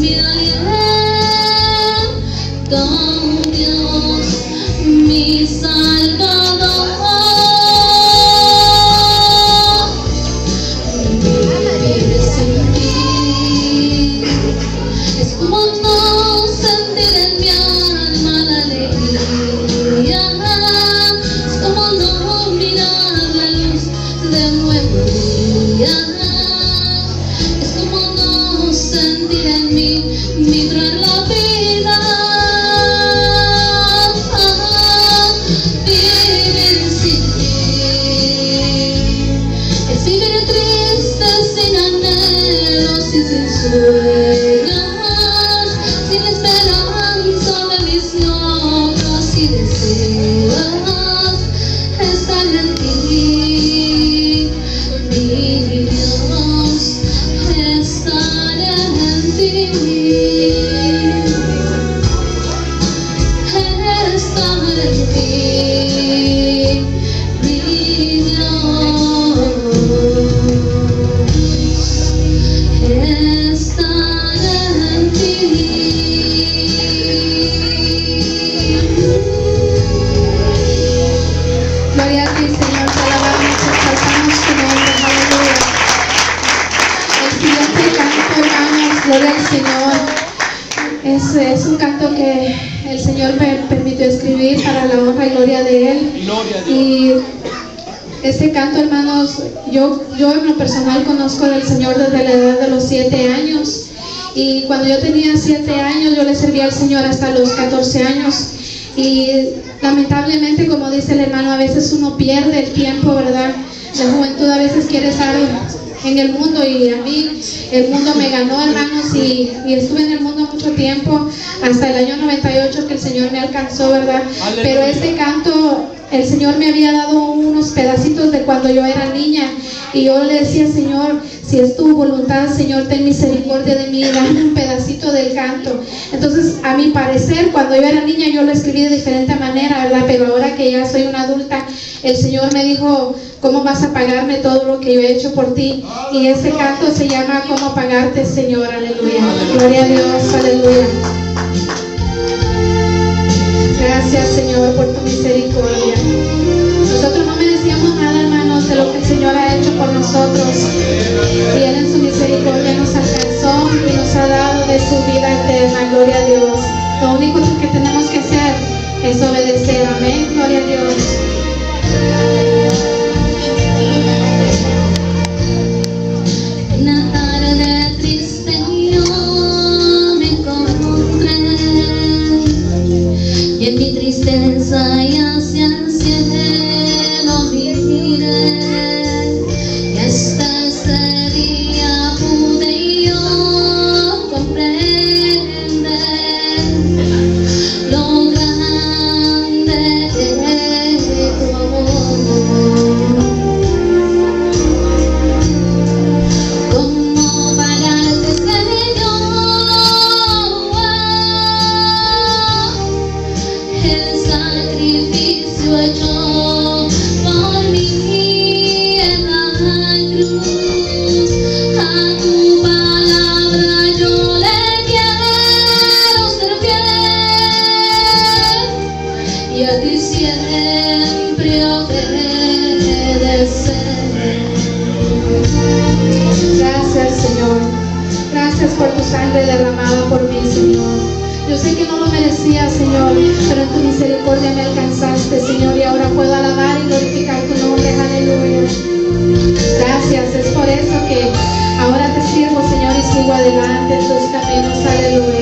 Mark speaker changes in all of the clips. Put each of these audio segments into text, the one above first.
Speaker 1: miệng em Es, es un
Speaker 2: canto que el Señor me permitió escribir para la honra y gloria de Él.
Speaker 3: Gloria a Dios.
Speaker 2: Y este canto, hermanos, yo, yo en lo personal conozco del Señor desde la edad de los siete años. Y cuando yo tenía siete años, yo le serví al Señor hasta los 14 años. Y lamentablemente, como dice el hermano, a veces uno pierde el tiempo, ¿verdad? La juventud a veces quiere estar en el mundo y a mí el mundo me ganó, hermanos, y, y estuve en el mundo mucho tiempo, hasta el año 98 que el Señor me alcanzó, ¿verdad?
Speaker 3: Aleluya.
Speaker 2: Pero este canto, el Señor me había dado unos pedacitos de cuando yo era niña y yo le decía, Señor, si es tu voluntad, Señor, ten misericordia de mí, dame un pedacito del canto. Entonces, a mi parecer, cuando yo era niña, yo lo escribí de diferente manera, ¿verdad? Pero ahora que ya soy una adulta, el Señor me dijo, ¿cómo vas a pagarme todo lo que yo he hecho por ti? Y ese canto se llama ¿Cómo pagarte, Señor? Aleluya. Gloria a Dios, aleluya. Gracias, Señor, por tu misericordia. Nosotros no merecíamos nada, hermanos, de lo que el Señor ha hecho por nosotros. Y Él en su misericordia nos alcanzó y nos ha dado de su vida eterna. Gloria a Dios. Lo único que tenemos que hacer es obedecer. Amén. Gloria a Dios.
Speaker 1: derramada por mí, Señor. Yo sé que no lo merecía, Señor, pero en tu misericordia me alcanzaste, Señor, y ahora puedo alabar y glorificar tu nombre. Aleluya. Gracias, es por eso que ahora te sirvo, Señor, y sigo adelante en tus caminos. Aleluya.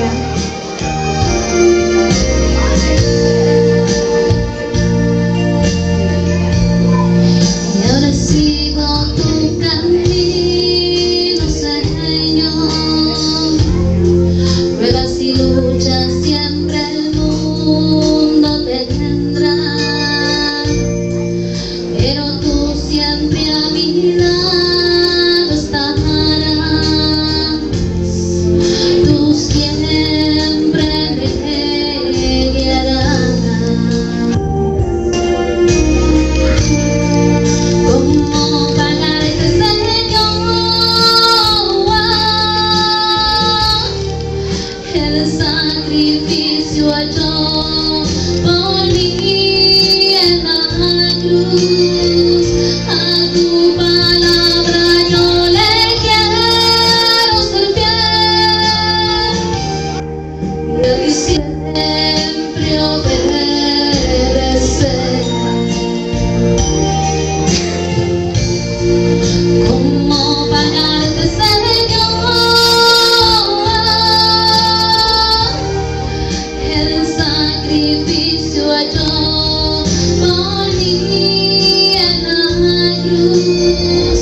Speaker 2: you.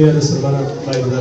Speaker 2: brasileiras trabalhando na